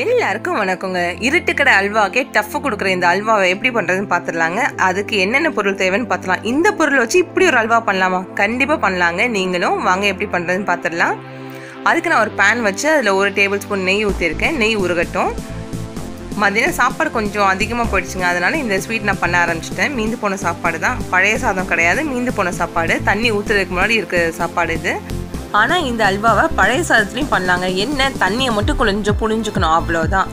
எல்லாருக்கும் வணக்கங்க. இருட்டுக்கடை அல்வாக்கே டஃப் கொடுக்குற இந்த அல்வாவை எப்படி பண்ணுறதுன்னு பார்த்துடலாங்க அதுக்கு என்னென்ன பொருள் தேவைன்னு பார்த்துலாம் இந்த பொருள் வச்சு இப்படி ஒரு அல்வா பண்ணலாமா? கண்டிப்பாக பண்ணலாங்க. நீங்களும் வாங்க எப்படி பண்ணுறதுன்னு பார்த்துடலாம் அதுக்கு நான் ஒரு பேன் வச்சு அதில் ஒரு டேபிள் ஸ்பூன் நெய் ஊற்றிருக்கேன் நெய் உருகட்டும். மதியம் சாப்பாடு கொஞ்சம் அதிகமாக போயிடுச்சுங்க. அதனால இந்த ஸ்வீட் நான் பண்ண ஆரம்பிச்சிட்டேன். மீந்து போன சாப்பாடு தான் பழைய சாதம் கிடையாது. மீந்து போன சாப்பாடு. தண்ணி ஊற்றுறதுக்கு முன்னாடி இருக்கிற சாப்பாடு இது. ஆனால் இந்த அல்வாவை பழைய சாதத்துலேயும் பண்ணலாங்க. என்ன தண்ணியை மட்டும் கொஞ்சம் புழிஞ்சுக்கணும் அவ்வளோதான்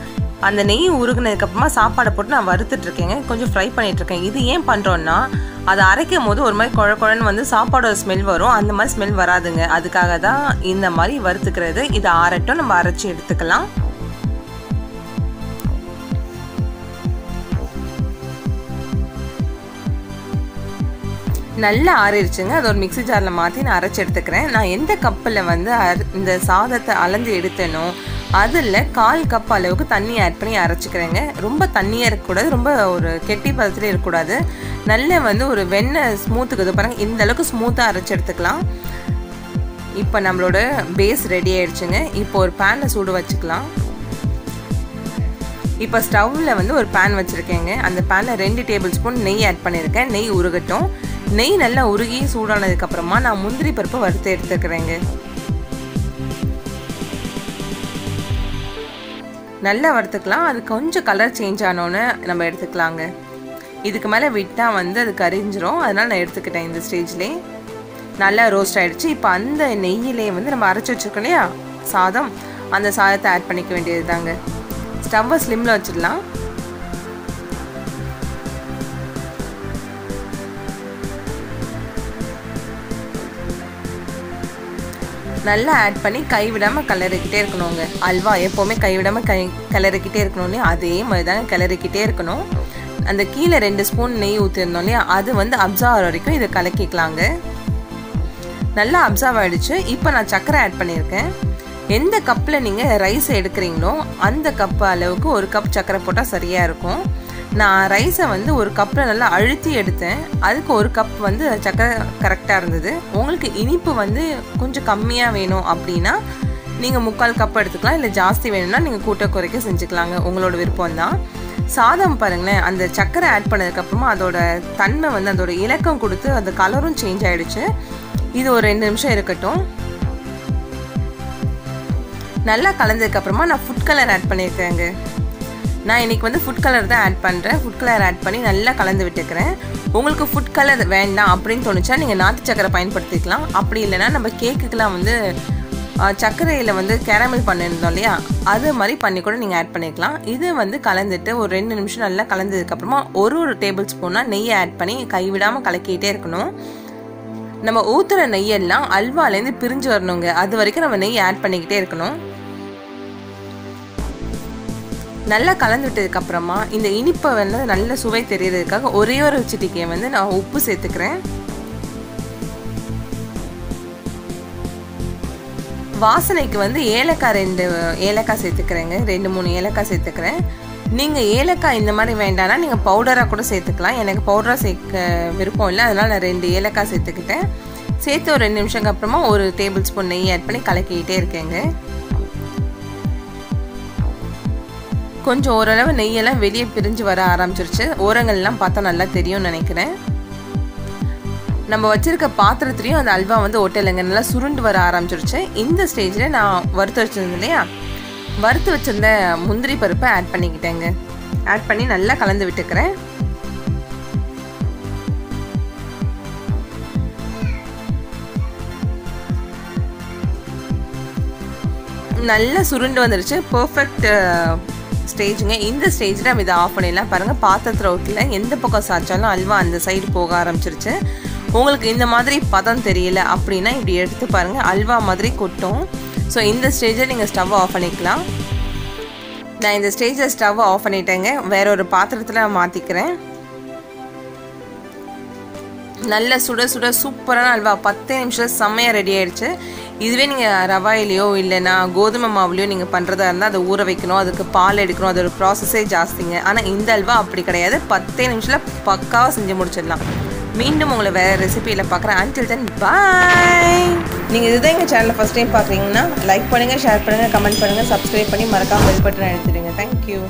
அந்த நெய் உருகுனதுக்கப்புறமா சாப்பாடை போட்டு நான் வறுத்துட்ருக்கேங்க கொஞ்சம் ஃப்ரை பண்ணிகிட்ருக்கேன் இது ஏன் பண்ணுறோன்னா அதை அரைக்கும் போது ஒரு மாதிரி குழ குழன்னு வந்து சாப்பாடோட ஸ்மெல் வரும். அந்த மாதிரி ஸ்மெல் வராதுங்க. அதுக்காக தான் இந்த மாதிரி வறுத்துக்கிறது. இதை ஆரட்டும் நம்ம அரைச்சி எடுத்துக்கலாம். நல்லா ஆறிடுச்சுங்க அது ஒரு மிக்சி ஜாரில் மாற்றி நான் அரைச்சி எடுத்துக்கிறேன். நான் எந்த கப்பில் வந்து இந்த சாதத்தை அளந்து எடுத்தேனோ அதில் கால் கப் அளவுக்கு தண்ணி ஆட் பண்ணி அரைச்சிக்கிறேங்க. ரொம்ப தண்ணியாக இருக்கக்கூடாது. ரொம்ப ஒரு கெட்டி பதத்தில் இருக்கக்கூடாது. நல்ல வந்து ஒரு வெண்ணெய் ஸ்மூத்துக்கு பாருங்கள் இந்த அளவுக்கு ஸ்மூத்தாக அரைச்சி எடுத்துக்கலாம். இப்போ நம்மளோட பேஸ் ரெடி ஆயிடுச்சுங்க. இப்போ ஒரு பேனில் சூடு வச்சுக்கலாம். இப்போ ஸ்டவ்வில் வந்து ஒரு பேன் வச்சுருக்கேங்க. அந்த பேனில் ரெண்டு டேபிள் ஸ்பூன் நெய் ஆட் பண்ணியிருக்கேன். நெய் உருகட்டும். நெய் நல்லா உருகி சூடானதுக்கப்புறமா நான் முந்திரி பருப்பை வறுத்து எடுத்துக்கிறேங்க. நல்லா வறுத்துக்கலாம். அது கொஞ்சம் கலர் சேஞ்ச் ஆனோன்னு நம்ம எடுத்துக்கலாங்க. இதுக்கு மேலே விட்டால் வந்து அது கரிஞ்சிரும். அதனால் நான் எடுத்துக்கிட்டேன் இந்த ஸ்டேஜ்லேயே நல்லா ரோஸ்ட் ஆகிடுச்சு இப்போ அந்த நெய்யிலே வந்து நம்ம அரைச்சி வச்சுருக்கோம் இல்லையா? சாதம். அந்த சாதத்தை ஆட் பண்ணிக்க வேண்டியது தாங்க ஸ்டவ்வை ஸ்லிம்மில் வச்சிடலாம். நல்லா ஆட் பண்ணி கைவிடாமல் கிளறிக்கிட்டே இருக்கணுங்க. அல்வா எப்போவுமே கைவிடாமல் கை கிளறிக்கிட்டே இருக்கணும்னே அதே மாதிரி தாங்க கிளறிக்கிட்டே இருக்கணும். அந்த கீழே ரெண்டு ஸ்பூன் நெய் ஊற்றிருந்தோம் இல்லையா? அது வந்து அப்சர்வ் வரைக்கும் இதை கலக்கிக்கலாங்க. நல்லா அப்சர்வ் ஆகிடுச்சு இப்போ நான் சர்க்கரை ஆட் பண்ணியிருக்கேன். எந்த கப்பில் நீங்கள் ரைஸ் எடுக்கிறீங்களோ அந்த கப்பு அளவுக்கு ஒரு கப் சர்க்கரை போட்டால் சரியாக இருக்கும். நான் ரைஸை வந்து ஒரு கப்பில் நல்லா அழுத்தி எடுத்தேன். அதுக்கு ஒரு கப் வந்து சக்கரை கரெக்டாக இருந்தது. உங்களுக்கு இனிப்பு வந்து கொஞ்சம் கம்மியாக வேணும் அப்படின்னா நீங்கள் முக்கால் கப் எடுத்துக்கலாம். இல்லை ஜாஸ்தி வேணும்னா நீங்கள் கூட்ட குறைக்க செஞ்சுக்கலாங்க. உங்களோட விருப்பம் தான் சாதம் பாருங்களேன் அந்த சக்கரை ஆட் பண்ணதுக்கப்புறமா அதோட தன்மை வந்து அதோட இலக்கம் கொடுத்து அந்த கலரும் சேஞ்ச் ஆகிடுச்சு இது ஒரு ரெண்டு நிமிஷம் இருக்கட்டும். நல்லா கலந்ததுக்கப்புறமா நான் ஃபுட் கலர் ஆட் பண்ணியிருக்கேங்க. நான் இன்றைக்கி வந்து ஃபுட் கலர் தான் ஆட் பண்ணுறேன் ஃபுட் கலர் ஆட் பண்ணி நல்லா கலந்து விட்டுக்கிறேன். உங்களுக்கு ஃபுட் கலர் வேண்டாம் அப்படின்னு தோணுச்சா நீங்கள் நாட்டு சக்கரை பயன்படுத்திக்கலாம். அப்படி இல்லைனா நம்ம கேக்குக்கெலாம் வந்து சர்க்கரையில் வந்து கேரமல் பண்ணியிருந்தோம் இல்லையா? அது மாதிரி பண்ணி கூட நீங்கள் ஆட் பண்ணிக்கலாம். இது வந்து கலந்துட்டு ஒரு ரெண்டு நிமிஷம் நல்லா கலந்ததுக்கப்புறமா ஒரு ஒரு டேபிள் ஸ்பூனாக நெய்யை ஆட் பண்ணி கைவிடாமல் கலக்கிட்டே இருக்கணும். நம்ம ஊற்றுற நெய்யெல்லாம் அல்வாலேருந்து பிரிஞ்சு வரணுங்க. அது வரைக்கும் நம்ம நெய் ஆட் பண்ணிக்கிட்டே இருக்கணும். நல்லா கலந்து விட்டதுக்கப்புறமா இந்த இனிப்பை வந்து நல்ல சுவை தெரியறதுக்காக ஒரே ஒரு சிட்டிக்கையை வந்து நான் உப்பு சேர்த்துக்கிறேன். வாசனைக்கு வந்து ஏலக்காய் ரெண்டு ஏலக்காய் சேர்த்துக்கிறேங்க. ரெண்டு மூணு ஏலக்காய் சேர்த்துக்கிறேன். நீங்கள் ஏலக்காய் இந்த மாதிரி வேண்டாம்னா நீங்கள் பவுடராக கூட சேர்த்துக்கலாம். எனக்கு பவுடராக சேர்க்க விருப்பம் இல்லை அதனால் நான் ரெண்டு ஏலக்காய் சேர்த்துக்கிட்டேன். சேர்த்து ஒரு ரெண்டு நிமிஷம் அப்புறமா ஒரு டேபிள் ஸ்பூன் நெய் ஆட் பண்ணி கலக்கிக்கிட்டே இருக்கேங்க. கொஞ்சம் ஓரளவு நெய்யெல்லாம் வெளியே பிரிஞ்சு வர ஆரம்பிச்சிருச்சு. ஓரங்கள்லாம் பார்த்தா நல்லா தெரியும்னு நினைக்கிறேன். நம்ம வச்சுருக்க பாத்திரத்துலேயும் அந்த அல்வா வந்து ஒட்டலைங்க நல்லா சுருண்டு வர ஆரம்பிச்சிருச்சு. இந்த ஸ்டேஜில் நான் வறுத்து வச்சிருந்தேன் இல்லையா? வறுத்து வச்சிருந்த முந்திரி பருப்பை ஆட் பண்ணிக்கிட்டேங்க. ஆட் பண்ணி நல்லா கலந்து விட்டுக்கிறேன். நல்லா சுருண்டு வந்துருச்சு. பர்ஃபெக்ட் ஸ்டேஜுங்க. இந்த ஸ்டேஜில் நம்ம இதை ஆஃப் பண்ணிடலாம். பாருங்கள் பாத்திரத்தில் ஒட்டில் எந்த பக்கம் சாய்ச்சாலும் அல்வா அந்த சைடு போக ஆரம்பிச்சிருச்சு. உங்களுக்கு இந்த மாதிரி பதம் தெரியல அப்படின்னா இப்படி எடுத்து பாருங்கள் அல்வா மாதிரி கொட்டும். ஸோ இந்த ஸ்டேஜில் நீங்கள் ஸ்டவ் ஆஃப் பண்ணிக்கலாம். நான் இந்த ஸ்டேஜில் ஸ்டவ் ஆஃப் பண்ணிட்டேங்க. வேற ஒரு பாத்திரத்தில் மாற்றிக்கிறேன் நல்ல சுட சுட சூப்பரான அல்வா. பத்தே நிமிஷம் செம்மையாக ரெடி ஆயிடுச்சு. இதுவே நீங்கள் ரவாயிலையோ இல்லைனா கோதுமை மாவுலையோ நீங்கள் பண்ணுறதா இருந்தால் அதை ஊற வைக்கணும் அதுக்கு பால் எடுக்கணும் அதோட ப்ராசஸே ஜாஸ்திங்க. ஆனால் இந்த அல்வா அப்படி கிடையாது. பத்தே நிமிஷத்தில் பக்காவாக செஞ்சு முடிச்சிடலாம். மீண்டும் உங்களை வேறு ரெசிபியில் பார்க்குறேன். அன்டில் தென் பாய் நீங்கள் இதுதான் எங்கள் சேனலில் ஃபஸ்ட் டைம் பார்க்குறீங்கன்னா லைக் பண்ணுங்கள் ஷேர் பண்ணுங்கள் கமெண்ட் பண்ணுங்கள் சப்ஸ்கிரைப் பண்ணி மறக்காமல் பெல் பட்டன் எடுத்துடுங்க தேங்க்யூ